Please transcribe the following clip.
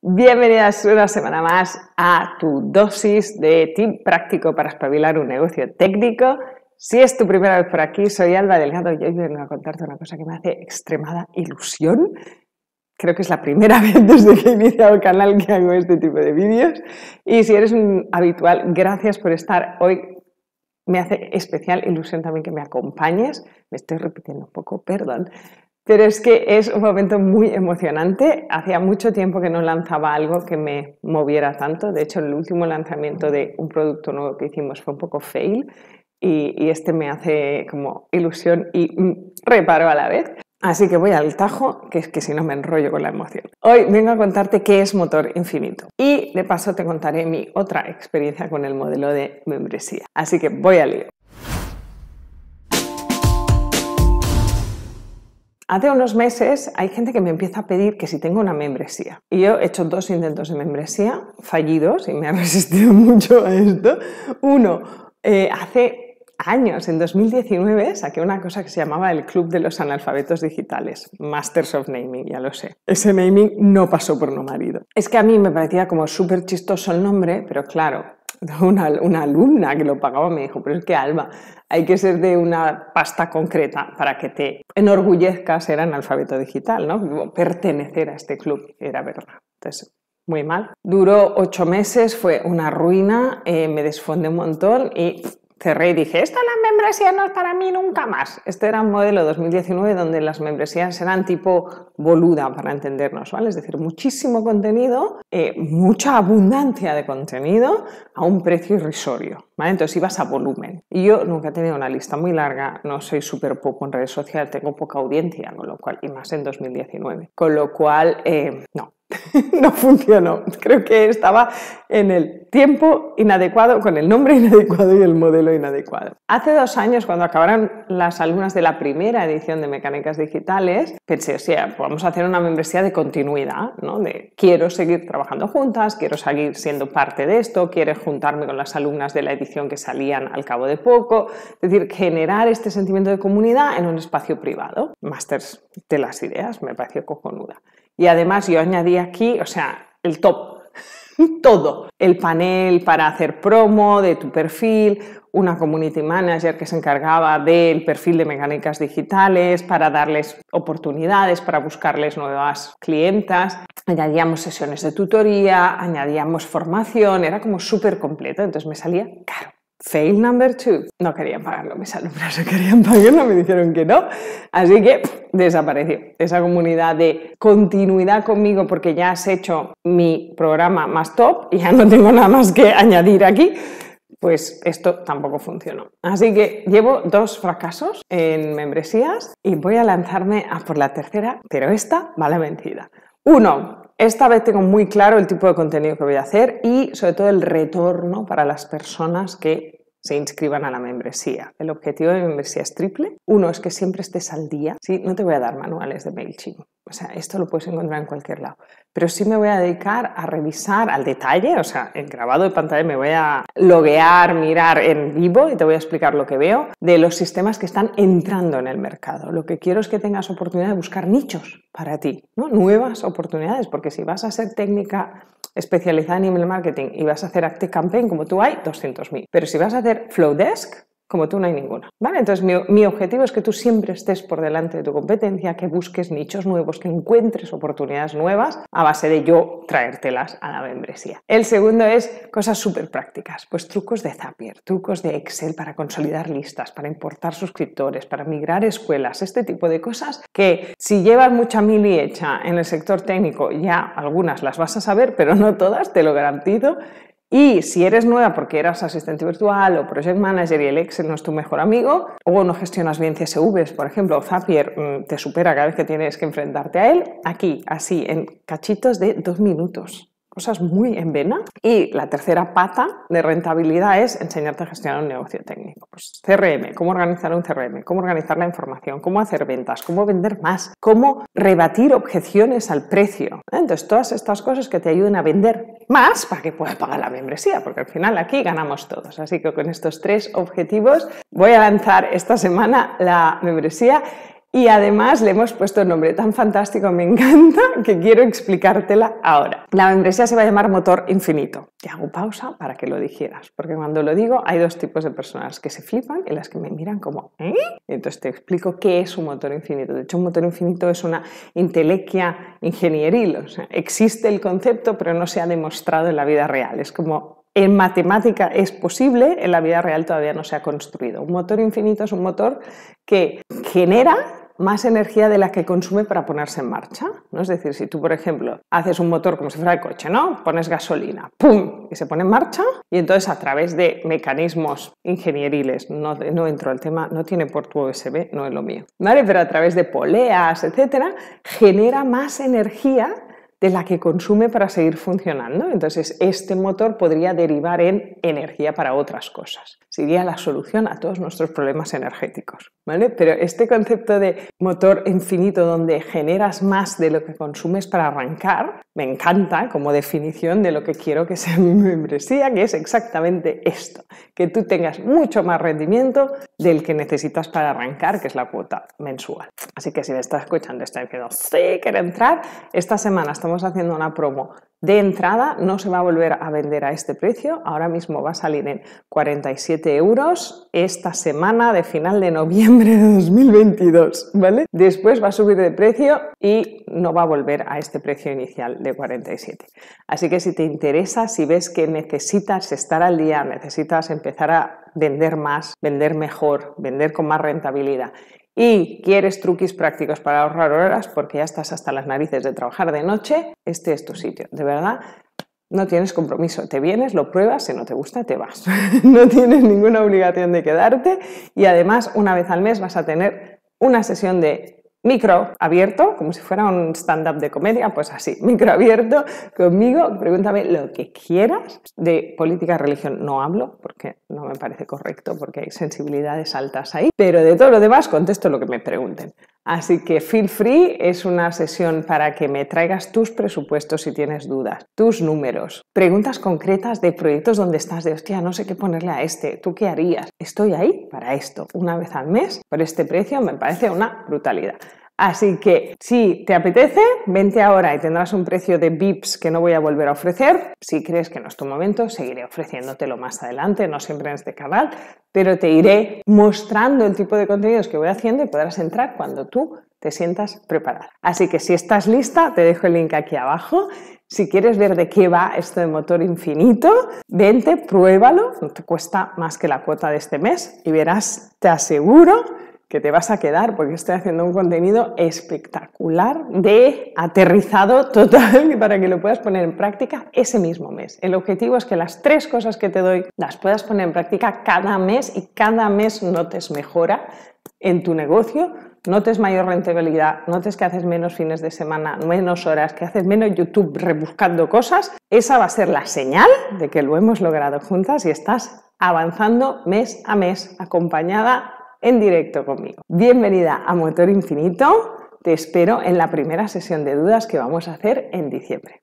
Bienvenidas una semana más a tu dosis de tip práctico para espabilar un negocio técnico. Si es tu primera vez por aquí, soy Alba Delgado y hoy vengo a contarte una cosa que me hace extremada ilusión. Creo que es la primera vez desde que he iniciado el canal que hago este tipo de vídeos. Y si eres un habitual, gracias por estar hoy. Me hace especial ilusión también que me acompañes. Me estoy repitiendo un poco, perdón. Pero es que es un momento muy emocionante. Hacía mucho tiempo que no lanzaba algo que me moviera tanto. De hecho, el último lanzamiento de un producto nuevo que hicimos fue un poco fail y, este me hace como ilusión y reparo a la vez. Así que voy al tajo, que es que si no me enrollo con la emoción. Hoy vengo a contarte qué es Motor Infinito y de paso te contaré mi otra experiencia con el modelo de membresía. Así que voy al lío. Hace unos meses hay gente que me empieza a pedir que si tengo una membresía. Y yo he hecho dos intentos de membresía fallidos y me ha resistido mucho a esto. Uno, eh, hace años, en 2019, saqué una cosa que se llamaba el Club de los Analfabetos Digitales, Masters of Naming, ya lo sé. Ese naming no pasó por no marido. Es que a mí me parecía como súper chistoso el nombre, pero claro, una, alumna que lo pagaba me dijo, pero es que Alba, hay que ser de una pasta concreta para que te enorgullezcas ser analfabeto digital, ¿no? Pertenecer a este club, era verdad. Entonces, muy mal. Duró ocho meses, fue una ruina, eh, me desfondé un montón y cerré y dije, esta la membresía no es para mí nunca más. Este era un modelo 2019 donde las membresías eran tipo boluda, para entendernos, ¿vale? Es decir, muchísimo contenido, eh, mucha abundancia de contenido a un precio irrisorio, ¿vale? Entonces ibas a volumen. Y yo nunca he tenido una lista muy larga, no soy súper poco en redes sociales, tengo poca audiencia, con lo cual, y más en 2019. Con lo cual, eh, no, no funcionó. Creo que estaba en el tiempo inadecuado, con el nombre inadecuado y el modelo inadecuado. Hace dos años, cuando acabaron las alumnas de la primera edición de Mecánicas Digitales, pensé, o sea, vamos a hacer una membresía de continuidad, ¿no? De quiero seguir trabajando juntas, quiero seguir siendo parte de esto, quiero juntarme con las alumnas de la edición que salían al cabo de poco. Es decir, generar este sentimiento de comunidad en un espacio privado. Masters de las ideas, me pareció cojonuda. Y además yo añadí aquí, o sea, el top, todo. El panel para hacer promo de tu perfil, una community manager que se encargaba del perfil de mecánicas digitales para darles oportunidades, para buscarles nuevas clientas. Añadíamos sesiones de tutoría, añadíamos formación, era como súper completo, entonces me salía caro. Fail number two. No querían pagarlo mis alumnos, no querían pagarlo, me dijeron que no. Así que desapareció esa comunidad de continuidad conmigo porque ya has hecho mi programa más top y ya no tengo nada más que añadir aquí. Pues esto tampoco funcionó. Así que llevo dos fracasos en membresías y voy a lanzarme a por la tercera, pero esta va la vencida. Uno, esta vez tengo muy claro el tipo de contenido que voy a hacer y sobre todo el retorno para las personas que se inscriban a la membresía. El objetivo de membresía es triple. Uno es que siempre estés al día. ¿sí? No te voy a dar manuales de MailChimp. O sea, esto lo puedes encontrar en cualquier lado. Pero sí me voy a dedicar a revisar al detalle, o sea, en grabado de pantalla me voy a loguear, mirar en vivo y te voy a explicar lo que veo de los sistemas que están entrando en el mercado. Lo que quiero es que tengas oportunidad de buscar nichos para ti, ¿no? nuevas oportunidades, porque si vas a ser técnica especializada en email marketing y vas a hacer Active Campaign como tú hay 200.000. Pero si vas a hacer Flowdesk, como tú no hay ninguna. ¿vale? Entonces mi, objetivo es que tú siempre estés por delante de tu competencia, que busques nichos nuevos, que encuentres oportunidades nuevas a base de yo traértelas a la membresía. El segundo es cosas súper prácticas, pues trucos de Zapier, trucos de Excel para consolidar listas, para importar suscriptores, para migrar escuelas, este tipo de cosas que si llevas mucha mili hecha en el sector técnico, ya algunas las vas a saber, pero no todas, te lo garantizo. Y si eres nueva porque eras asistente virtual o project manager y el Excel no es tu mejor amigo, o no gestionas bien CSVs, por ejemplo, Zapier mm, te supera cada vez que tienes que enfrentarte a él, aquí, así, en cachitos de dos minutos cosas muy en vena. Y la tercera pata de rentabilidad es enseñarte a gestionar un negocio técnico. Pues CRM, cómo organizar un CRM, cómo organizar la información, cómo hacer ventas, cómo vender más, cómo rebatir objeciones al precio. Entonces, todas estas cosas que te ayuden a vender más para que puedas pagar la membresía, porque al final aquí ganamos todos. Así que con estos tres objetivos voy a lanzar esta semana la membresía Y además le hemos puesto el nombre tan fantástico, me encanta, que quiero explicártela ahora. La membresía se va a llamar Motor Infinito. Te hago pausa para que lo dijeras, porque cuando lo digo hay dos tipos de personas que se flipan y las que me miran como, ¿eh? Entonces te explico qué es un motor infinito. De hecho, un motor infinito es una intelequia ingenieril. O sea, existe el concepto, pero no se ha demostrado en la vida real. Es como en matemática es posible, en la vida real todavía no se ha construido. Un motor infinito es un motor que genera más energía de la que consume para ponerse en marcha. ¿no? Es decir, si tú, por ejemplo, haces un motor como si fuera el coche, ¿no? Pones gasolina, ¡pum! y se pone en marcha, y entonces a través de mecanismos ingenieriles, no, no entro al tema, no tiene puerto USB, no es lo mío, ¿vale? Pero a través de poleas, etcétera, genera más energía de la que consume para seguir funcionando. Entonces, este motor podría derivar en energía para otras cosas. Sería la solución a todos nuestros problemas energéticos. ¿vale? Pero este concepto de motor infinito donde generas más de lo que consumes para arrancar, me encanta como definición de lo que quiero que sea mi membresía, que es exactamente esto, que tú tengas mucho más rendimiento del que necesitas para arrancar, que es la cuota mensual. Así que si me estás escuchando, está diciendo, sí, quiero entrar, esta semana estamos haciendo una promo de entrada, no se va a volver a vender a este precio, ahora mismo va a salir en 47 euros esta semana de final de noviembre de 2022, ¿vale? Después va a subir de precio y no va a volver a este precio inicial de 47. Así que si te interesa, si ves que necesitas estar al día, necesitas empezar a vender más, vender mejor, vender con más rentabilidad y quieres truquis prácticos para ahorrar horas porque ya estás hasta las narices de trabajar de noche, este es tu sitio. De verdad, no tienes compromiso. Te vienes, lo pruebas, si no te gusta, te vas. no tienes ninguna obligación de quedarte y además una vez al mes vas a tener una sesión de micro abierto, como si fuera un stand-up de comedia, pues así, micro abierto conmigo, pregúntame lo que quieras. De política religión no hablo, porque no me parece correcto, porque hay sensibilidades altas ahí, pero de todo lo demás contesto lo que me pregunten. Así que feel free es una sesión para que me traigas tus presupuestos si tienes dudas, tus números, preguntas concretas de proyectos donde estás de hostia, no sé qué ponerle a este, ¿tú qué harías? Estoy ahí para esto, una vez al mes, por este precio me parece una brutalidad. Así que si te apetece, vente ahora y tendrás un precio de VIPs que no voy a volver a ofrecer. Si crees que no es tu momento, seguiré ofreciéndotelo más adelante, no siempre en este canal, pero te iré mostrando el tipo de contenidos que voy haciendo y podrás entrar cuando tú te sientas preparada. Así que si estás lista, te dejo el link aquí abajo. Si quieres ver de qué va esto de motor infinito, vente, pruébalo, no te cuesta más que la cuota de este mes y verás, te aseguro que te vas a quedar porque estoy haciendo un contenido espectacular de aterrizado total para que lo puedas poner en práctica ese mismo mes. El objetivo es que las tres cosas que te doy las puedas poner en práctica cada mes y cada mes notes mejora en tu negocio, notes mayor rentabilidad, notes que haces menos fines de semana, menos horas, que haces menos YouTube rebuscando cosas, esa va a ser la señal de que lo hemos logrado juntas y estás avanzando mes a mes acompañada en directo conmigo. Bienvenida a Motor Infinito. Te espero en la primera sesión de dudas que vamos a hacer en diciembre.